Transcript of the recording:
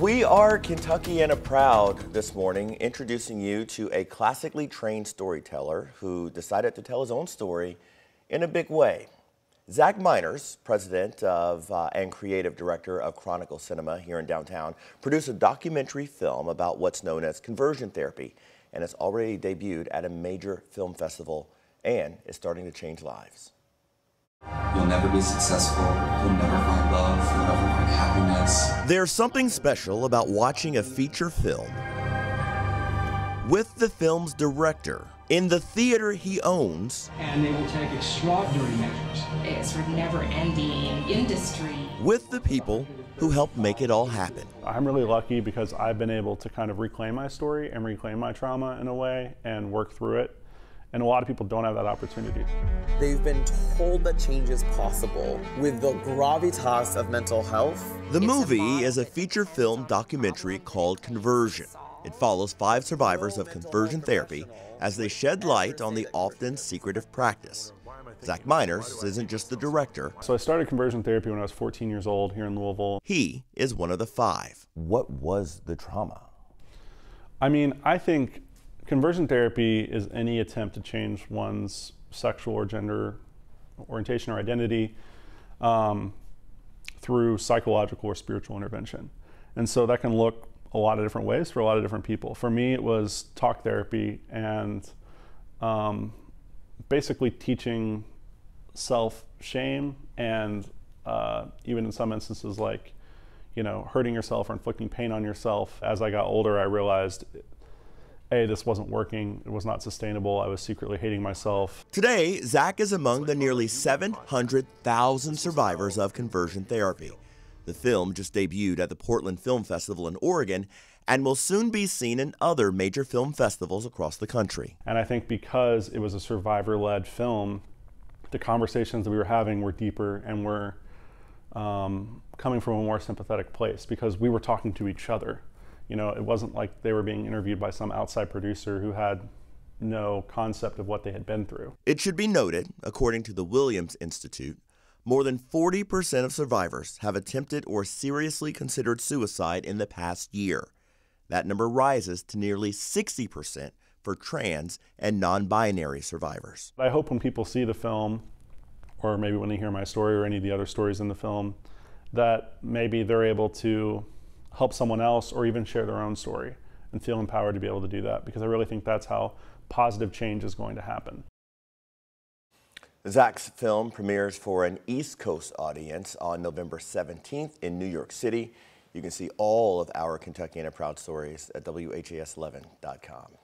We are Kentuckiana Proud this morning, introducing you to a classically trained storyteller who decided to tell his own story in a big way. Zach Meiners, president of uh, and creative director of Chronicle Cinema here in downtown, produced a documentary film about what's known as conversion therapy, and it's already debuted at a major film festival and is starting to change lives. You'll never be successful. You'll never find love. You'll never find happiness. There's something special about watching a feature film with the film's director in the theater he owns. And they will take extraordinary measures. A sort of never ending industry. With the people who helped make it all happen. I'm really lucky because I've been able to kind of reclaim my story and reclaim my trauma in a way and work through it and a lot of people don't have that opportunity. They've been told that change is possible with the gravitas of mental health. The movie is a feature film documentary called Conversion. It follows five survivors of conversion therapy as they shed light on the often secretive practice. Zach Meiners isn't just the director. So I started conversion therapy when I was 14 years old here in Louisville. He is one of the five. What was the trauma? I mean, I think Conversion therapy is any attempt to change one's sexual or gender orientation or identity um, through psychological or spiritual intervention. And so that can look a lot of different ways for a lot of different people. For me, it was talk therapy and um, basically teaching self shame and uh, even in some instances, like, you know, hurting yourself or inflicting pain on yourself. As I got older, I realized a, this wasn't working, it was not sustainable, I was secretly hating myself. Today, Zach is among the nearly 700,000 survivors of conversion therapy. The film just debuted at the Portland Film Festival in Oregon and will soon be seen in other major film festivals across the country. And I think because it was a survivor led film, the conversations that we were having were deeper and were um, coming from a more sympathetic place because we were talking to each other you know, it wasn't like they were being interviewed by some outside producer who had no concept of what they had been through. It should be noted, according to the Williams Institute, more than 40% of survivors have attempted or seriously considered suicide in the past year. That number rises to nearly 60% for trans and non binary survivors. I hope when people see the film, or maybe when they hear my story or any of the other stories in the film, that maybe they're able to help someone else or even share their own story and feel empowered to be able to do that because I really think that's how positive change is going to happen. Zach's film premieres for an East Coast audience on November 17th in New York City. You can see all of our Kentuckiana Proud stories at WHAS11.com.